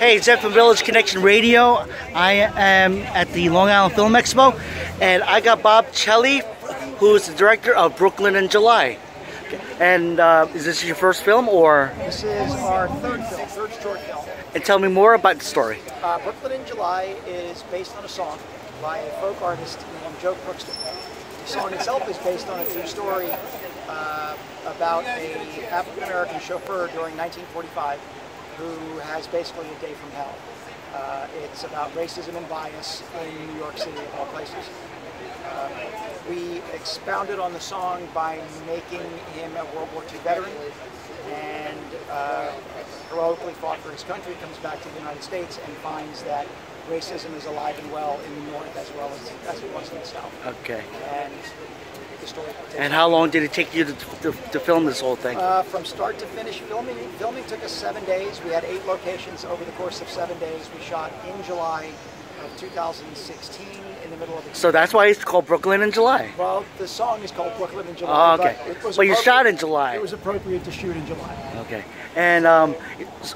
Hey, it's Ed from Village Connection Radio. I am at the Long Island Film Expo, and I got Bob Celli, who is the director of Brooklyn in July. And uh, is this your first film, or? This is our third film, third short film. And tell me more about the story. Uh, Brooklyn in July is based on a song by a folk artist named Joe Crookston. The song itself is based on a true story uh, about a African American chauffeur during 1945 who has basically a day from hell. Uh, it's about racism and bias in New York City, of all places. Uh, we expounded on the song by making him a World War II veteran and uh, heroically fought for his country, comes back to the United States and finds that racism is alive and well in the North as well as, as it was in the South. Okay. And the story And how long did it take you to, to, to film this whole thing? Uh, from start to finish, filming filming took us seven days. We had eight locations over the course of seven days. We shot in July of 2016 in the middle of the. So that's why it's called Brooklyn in July. Well, the song is called Brooklyn in July. Oh, okay. But, you shot in July. It was appropriate to shoot in July. Okay. And um,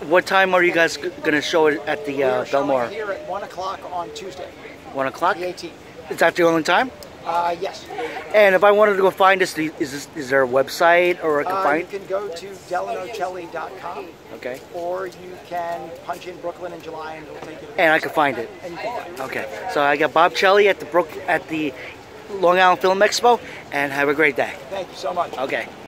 what time are you guys going to show it at the we uh, are showing Bellmore? here at one o'clock on Tuesday, One o'clock. the 18th. Is that the only time? Uh, yes. And if I wanted to go find this, is this, is there a website or I can Uh, you can go to delanocelli.com Okay. or you can punch in Brooklyn in July and it'll take you. to And I can find it. And you can find it. Okay. So I got Bob Celli at the Brook at the Long Island Film Expo, and have a great day. Thank you so much. Okay.